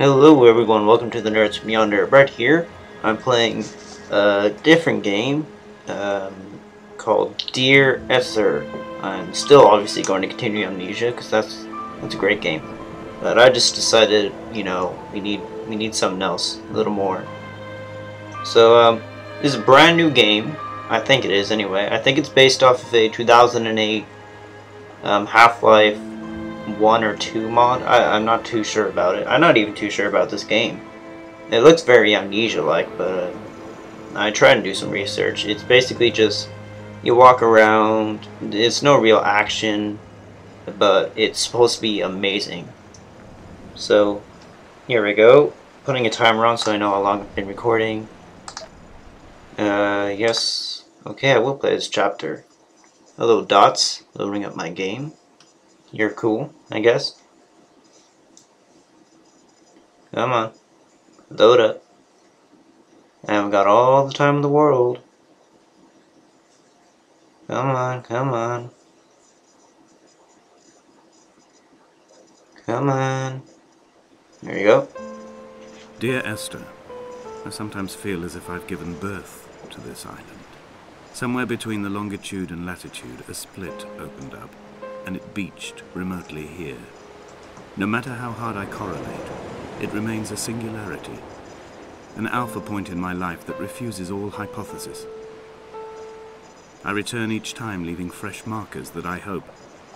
Hello everyone, welcome to the Nerds from Yonder. Brett here. I'm playing a different game um, called Dear Esther. I'm still obviously going to continue Amnesia because that's that's a great game. But I just decided, you know, we need we need something else, a little more. So um, this is a brand new game. I think it is anyway. I think it's based off of a 2008 um, Half-Life 1 or 2 mod. I, I'm not too sure about it. I'm not even too sure about this game. It looks very Amnesia-like, but uh, I tried to do some research. It's basically just you walk around. It's no real action, but it's supposed to be amazing. So here we go. Putting a timer on so I know how long I've been recording. Uh, yes. Okay, I will play this chapter. A little Dots. Loading up my game. You're cool, I guess. Come on. Load up. I haven't got all the time in the world. Come on, come on. Come on. There you go. Dear Esther, I sometimes feel as if I've given birth to this island. Somewhere between the longitude and latitude, a split opened up, and it beached remotely here. No matter how hard I correlate, it remains a singularity, an alpha point in my life that refuses all hypothesis. I return each time leaving fresh markers that I hope,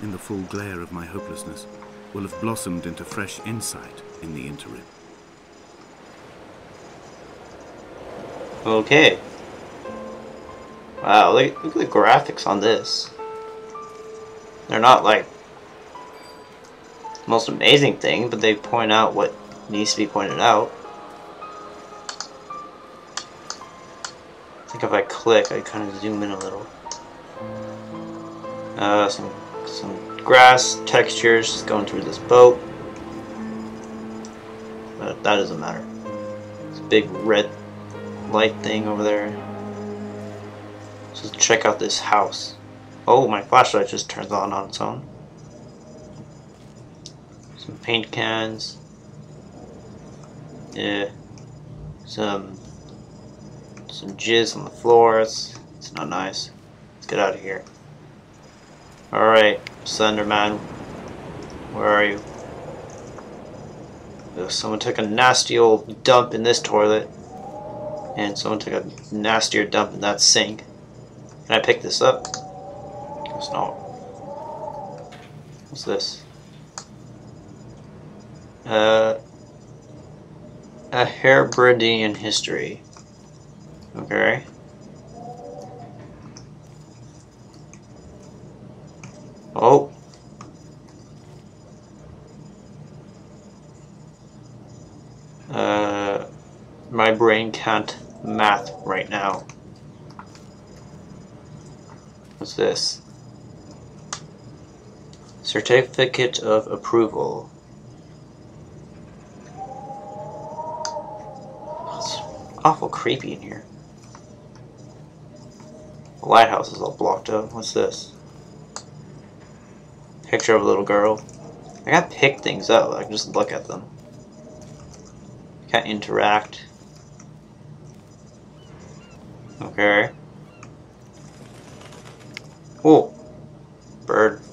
in the full glare of my hopelessness, will have blossomed into fresh insight in the interim. Okay. Wow, look, look at the graphics on this. They're not like most amazing thing, but they point out what needs to be pointed out. I think if I click, I kind of zoom in a little. Uh, some some grass textures going through this boat, but that doesn't matter. Big red light thing over there. So let's check out this house. Oh, my flashlight just turns on on its own. Some paint cans. Yeah. Some some jizz on the floor. It's, it's not nice. Let's get out of here. Alright, Slenderman. Where are you? Someone took a nasty old dump in this toilet. And someone took a nastier dump in that sink. Can I pick this up? It's not. What's this? Uh, a Hebridean history. Okay. Oh. Uh, my brain can't math right now. What's this? Certificate of approval. It's awful creepy in here. The lighthouse is all blocked up. What's this? Picture of a little girl. I gotta pick things up. I can just look at them. Can't interact. Okay. Oh, bird.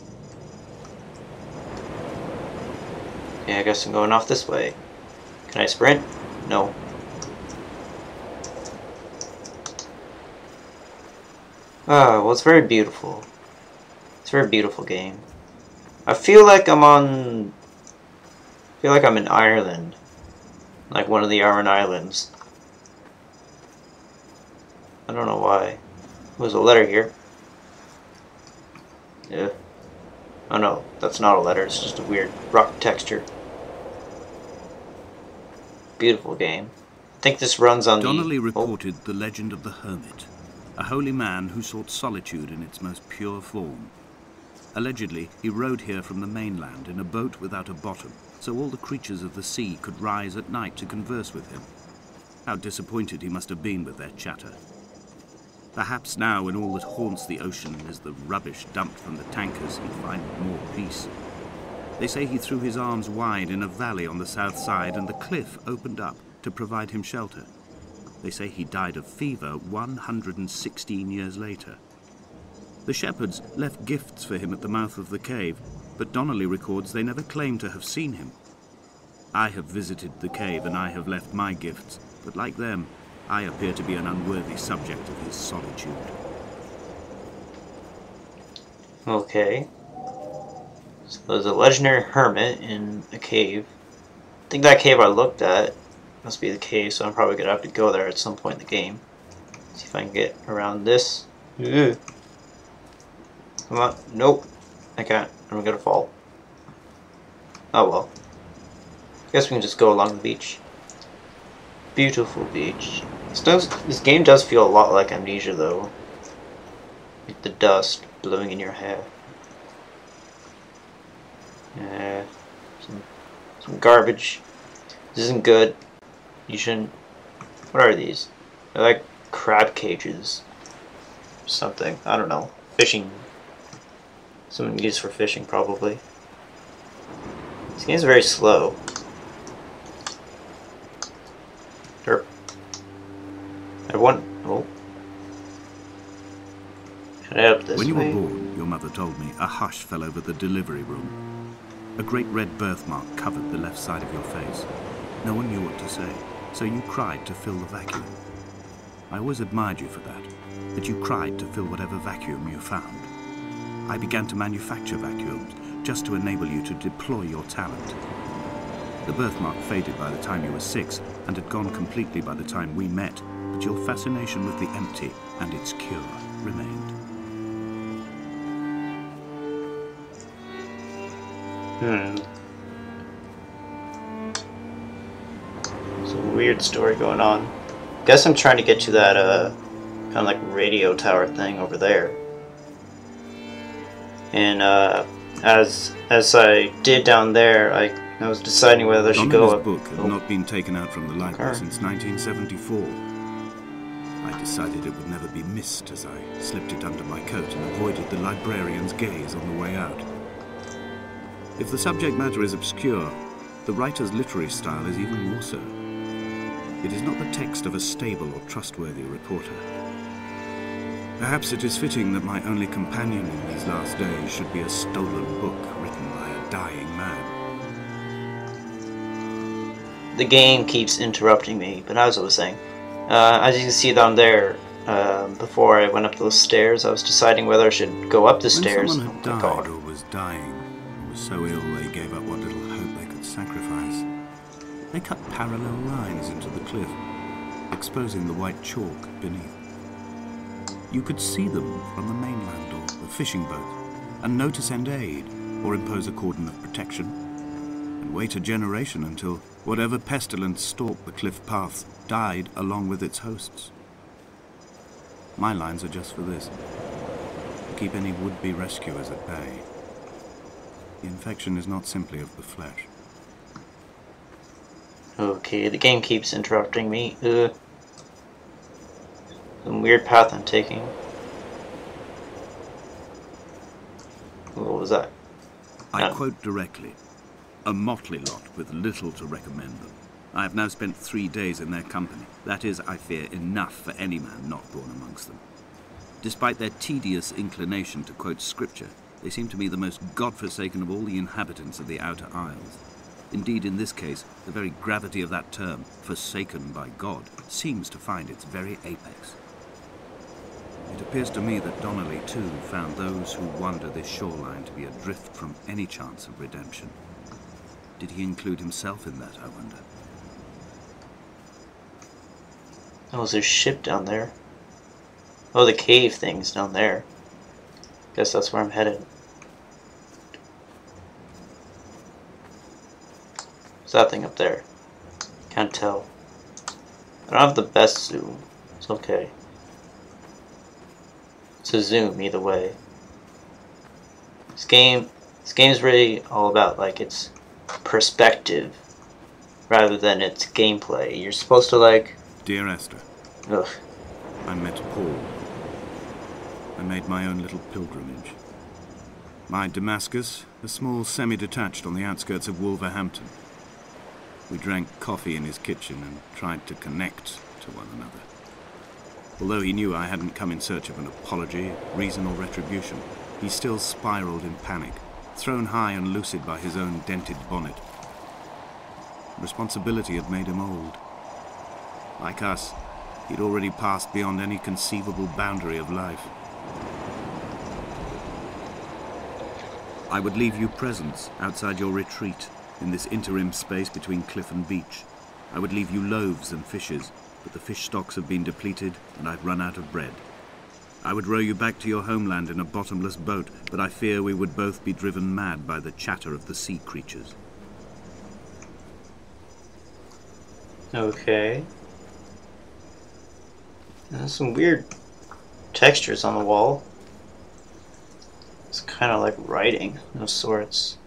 Yeah, I guess I'm going off this way. Can I sprint? No. Oh, well, it's very beautiful. It's a very beautiful game. I feel like I'm on... I feel like I'm in Ireland. Like one of the Aran Islands. I don't know why. There's a letter here. Yeah. Oh no, that's not a letter, it's just a weird rock texture. Beautiful game. I think this runs on Donnelly the... reported oh. the legend of the hermit, a holy man who sought solitude in its most pure form. Allegedly, he rode here from the mainland in a boat without a bottom, so all the creatures of the sea could rise at night to converse with him. How disappointed he must have been with their chatter. Perhaps now, when all that haunts the ocean is the rubbish dumped from the tankers, he'll find more peace. They say he threw his arms wide in a valley on the south side and the cliff opened up to provide him shelter. They say he died of fever 116 years later. The shepherds left gifts for him at the mouth of the cave, but Donnelly records they never claimed to have seen him. I have visited the cave and I have left my gifts, but like them, I appear to be an unworthy subject of his solitude. Okay. So there's a legendary hermit in a cave. I think that cave I looked at must be the cave, so I'm probably gonna have to go there at some point in the game. See if I can get around this. Ugh. Come on. Nope. I can't. I'm gonna fall. Oh well. Guess we can just go along the beach. Beautiful beach. This does this game does feel a lot like Amnesia though. With the dust blowing in your hair. Yeah. Some some garbage. This isn't good. You shouldn't what are these? They're like crab cages. Something. I don't know. Fishing. Something used for fishing probably. This game's very slow. Derp. I want. Oh. Should I head up this When you were born, your mother told me, a hush fell over the delivery room. A great red birthmark covered the left side of your face. No one knew what to say, so you cried to fill the vacuum. I always admired you for that, that you cried to fill whatever vacuum you found. I began to manufacture vacuums just to enable you to deploy your talent. The birthmark faded by the time you were six and had gone completely by the time we met, but your fascination with the empty and its cure remained. Hmm. There's a weird story going on. Guess I'm trying to get to that, uh, kind of like radio tower thing over there. And, uh, as, as I did down there, I, I was deciding whether I should go Donnelly's up. book had oh, not been taken out from the library Okay. since 1974. I decided it would never be missed as I slipped it under my coat and avoided the librarian's gaze on the way out. If the subject matter is obscure, the writer's literary style is even more so. It is not the text of a stable or trustworthy reporter. Perhaps it is fitting that my only companion in these last days should be a stolen book written by a dying man. the game keeps interrupting me, but as I was saying, uh, as you can see down there, um, before I went up those stairs, I was deciding whether I should go up the When stairs. someone had oh died god. or was dying, so ill they gave up what little hope they could sacrifice, they cut parallel lines into the cliff, exposing the white chalk beneath. You could see them from the mainland or the fishing boat, and know to send aid or impose a cordon of protection, and wait a generation until whatever pestilence stalked the cliff paths died along with its hosts. My lines are just for this to keep any would-be rescuers at bay. The infection is not simply of the flesh. Okay, the game keeps interrupting me. Ugh. Some weird path I'm taking. What was that? I quote directly. A motley lot with little to recommend them. I have now spent three days in their company. That is, I fear, enough for any man not born amongst them. Despite their tedious inclination to quote scripture, they seem to me the most god-forsaken of all the inhabitants of the Outer Isles. Indeed, in this case, the very gravity of that term, forsaken by God, seems to find its very apex. It appears to me that Donnelly, too, found those who wander this shoreline to be adrift from any chance of redemption. Did he include himself in that, I wonder? Oh, there's a ship down there. Oh, the cave thing's down there. Guess that's where I'm headed. What's that thing up there? Can't tell. I don't have the best zoom. It's okay. It's a zoom either way. This game, this game's really all about like its perspective rather than its gameplay. You're supposed to like, Dear Esther, ugh, I met Paul. I made my own little pilgrimage. My Damascus, a small semi-detached on the outskirts of Wolverhampton. We drank coffee in his kitchen and tried to connect to one another. Although he knew I hadn't come in search of an apology, reason or retribution, he still spiraled in panic, thrown high and lucid by his own dented bonnet. Responsibility had made him old. Like us, he'd already passed beyond any conceivable boundary of life. I would leave you presents outside your retreat in this interim space between cliff and beach. I would leave you loaves and fishes, but the fish stocks have been depleted and I've run out of bread. I would row you back to your homeland in a bottomless boat, but I fear we would both be driven mad by the chatter of the sea creatures. Okay. There's some weird textures on the wall. Kind of like writing of sorts.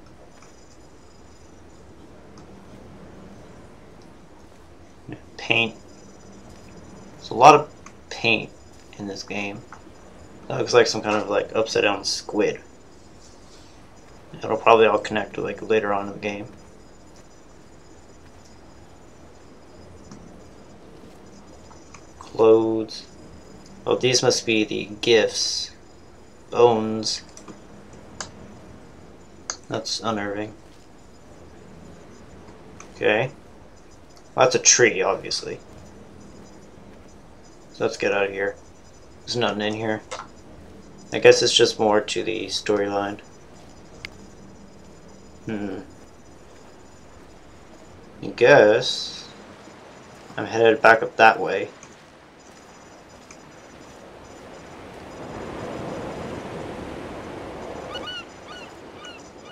Paint. There's a lot of paint in this game. That looks like some kind of like upside down squid. It'll probably all connect like later on in the game. Clothes. Oh, these must be the gifts. Bones. That's unnerving. Okay. Well, that's a tree, obviously. So let's get out of here. There's nothing in here. I guess it's just more to the storyline. Hmm. I guess I'm headed back up that way.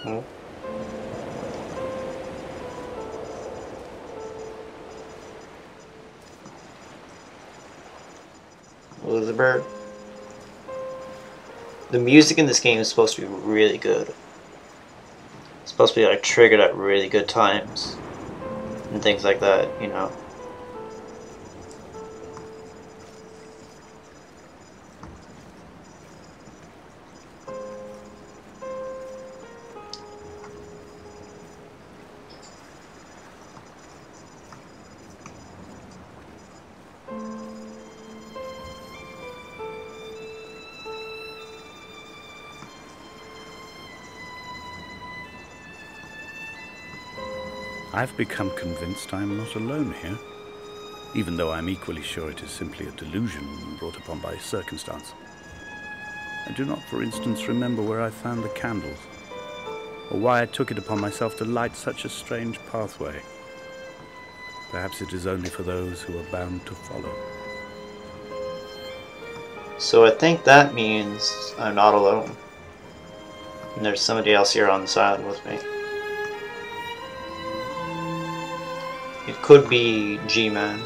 Oh. Elizabeth. The music in this game is supposed to be really good. It's supposed to be like triggered at really good times. And things like that, you know. I've become convinced I am not alone here, even though I'm equally sure it is simply a delusion brought upon by circumstance. I do not, for instance, remember where I found the candles, or why I took it upon myself to light such a strange pathway. Perhaps it is only for those who are bound to follow. So I think that means I'm not alone. And there's somebody else here on the island with me. Could be G-Man.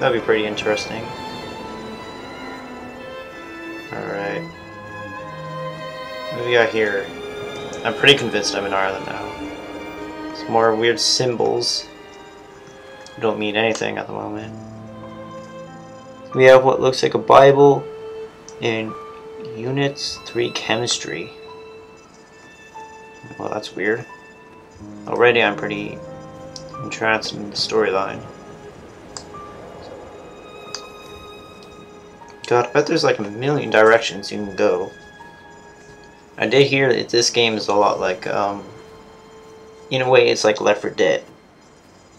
That'd be pretty interesting. Alright. What do we got here? I'm pretty convinced I'm in Ireland now. Some more weird symbols. Don't mean anything at the moment. We have what looks like a Bible in Units 3 Chemistry. Well, that's weird. Already I'm pretty entranced in the storyline. God, I bet there's like a million directions you can go. I did hear that this game is a lot like, um, in a way, it's like Left 4 Dead.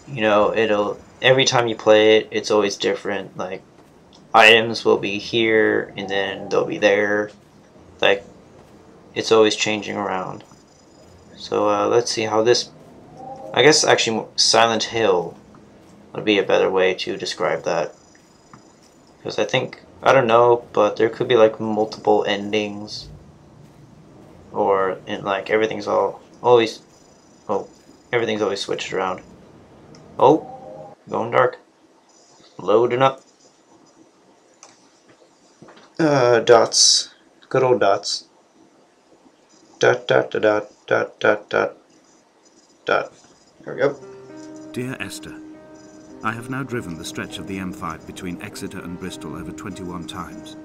You know, it'll every time you play it, it's always different. Like, items will be here, and then they'll be there. Like, it's always changing around. So uh, let's see how this I guess actually Silent Hill would be a better way to describe that. Because I think, I don't know, but there could be like multiple endings. Or in like everything's all always oh everything's always switched around. Oh, going dark. Loading up. Uh dots. Good old dots. Dot dot dot dot dot dot dot dot. There we go. Dear Esther, I have now driven the stretch of the M5 between Exeter and Bristol over 21 times.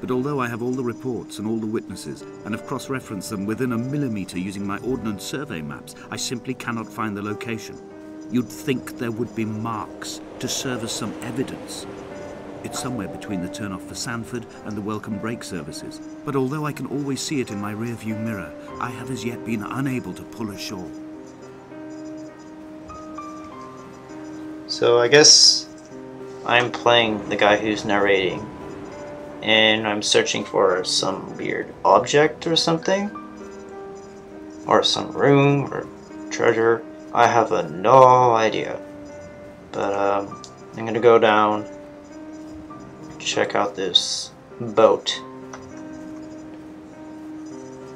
But although I have all the reports and all the witnesses, and have cross-referenced them within a millimetre using my Ordnance Survey maps, I simply cannot find the location. You'd think there would be marks to serve as some evidence. It's somewhere between the turnoff for Sanford and the welcome break services. But although I can always see it in my rearview mirror, I have as yet been unable to pull ashore. So I guess I'm playing the guy who's narrating, and I'm searching for some weird object or something, or some room or treasure. I have no idea. But um, I'm gonna go down, check out this boat.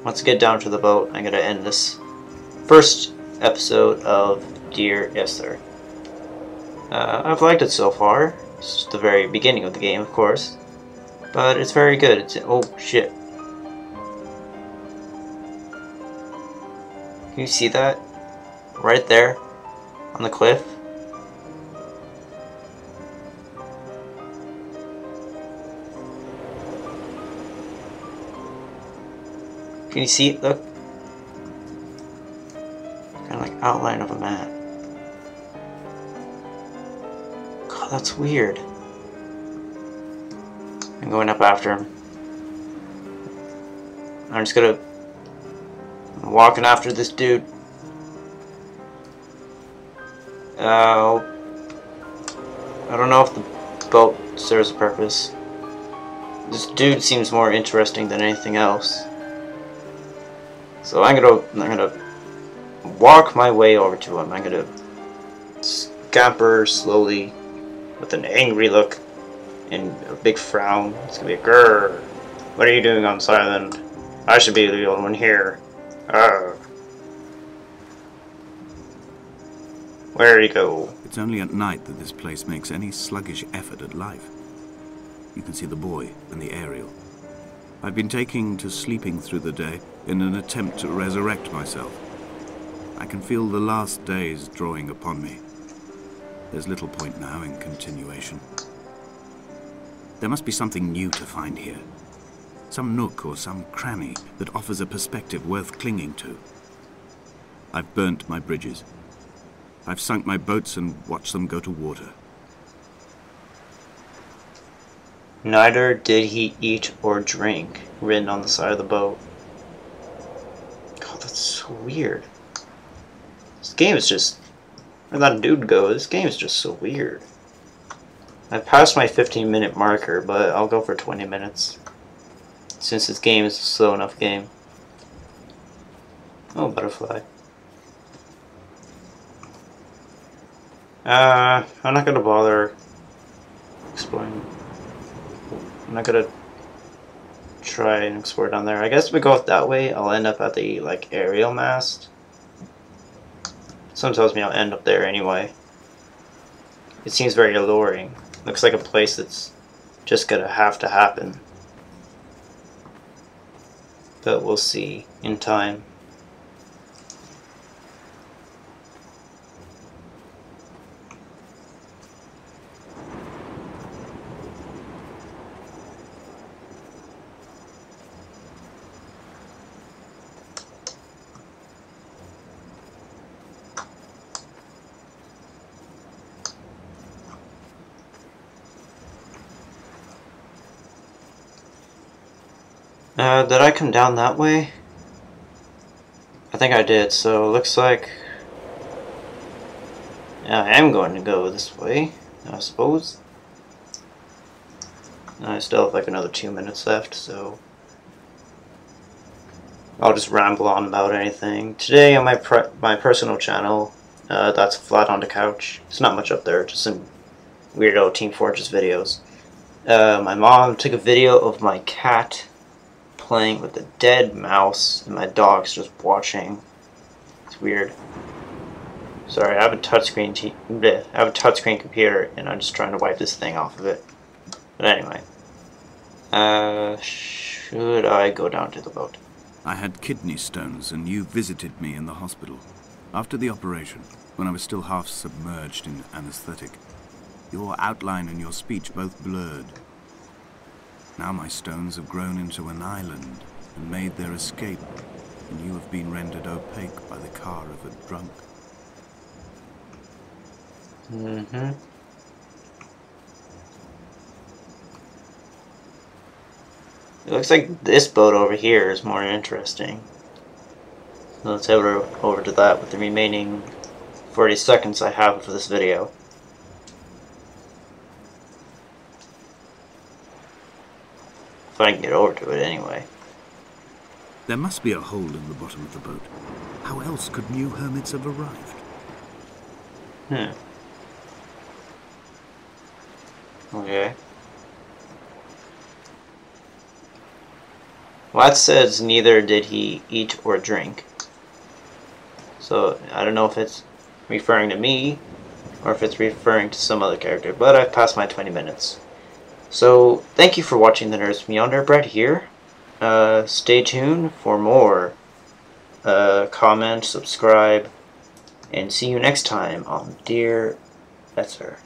Once I get down to the boat, I'm gonna end this first episode of Dear Esther. Uh, I've liked it so far. It's the very beginning of the game, of course. But it's very good. It's oh shit. Can you see that? Right there on the cliff. Can you see it? Look. Kind of like outline of a map. That's weird. I'm going up after him. I'm just gonna... I'm walking after this dude. Uh, I don't know if the boat serves a purpose. This dude seems more interesting than anything else. So I'm gonna I'm gonna walk my way over to him. I'm gonna scamper slowly with an angry look and a big frown. It's gonna be a grrr. What are you doing on this island? I should be the only one here. Uh. Where you go? It's only at night that this place makes any sluggish effort at life. You can see the buoy and the aerial. I've been taking to sleeping through the day in an attempt to resurrect myself. I can feel the last days drawing upon me. There's little point now in continuation. There must be something new to find here. Some nook or some cranny that offers a perspective worth clinging to. I've burnt my bridges. I've sunk my boats and watched them go to water. Neither did he eat or drink, written on the side of the boat. God, that's so weird. This game is just... Where that dude go, this game is just so weird. I passed my 15 minute marker, but I'll go for 20 minutes. Since this game is a slow enough game. Oh, butterfly. Uh, I'm not gonna bother exploring. I'm not gonna try and explore down there. I guess if we go that way, I'll end up at the, like, aerial mast. Some tells me I'll end up there anyway. It seems very alluring. Looks like a place that's just gonna have to happen. But we'll see in time. Did I come down that way? I think I did, so it looks like I am going to go this way, I suppose. I still have like another two minutes left, so I'll just ramble on about anything. Today on my my personal channel, uh, that's Flat on the Couch. It's not much up there, just some weirdo Team Fortress videos. Uh, my mom took a video of my cat playing with a dead mouse and my dog's just watching. It's weird. Sorry, I have a touchscreen I have a touchscreen computer and I'm just trying to wipe this thing off of it. But anyway. Uh, should I go down to the boat? I had kidney stones and you visited me in the hospital. After the operation, when I was still half submerged in anesthetic. Your outline and your speech both blurred. Now my stones have grown into an island and made their escape, and you have been rendered opaque by the car of a drunk. Mm-hmm. It looks like this boat over here is more interesting. So let's head over, over to that with the remaining 40 seconds I have for this video. If I can get over to it anyway. There must be a hole in the bottom of the boat. How else could new hermits have arrived? Hmm. Okay. Watt says neither did he eat or drink. So I don't know if it's referring to me or if it's referring to some other character, but I've passed my 20 minutes. So thank you for watching the Nerds from Yonder. Brett here. Uh, stay tuned for more. Uh, comment, subscribe, and see you next time on Dear Esther.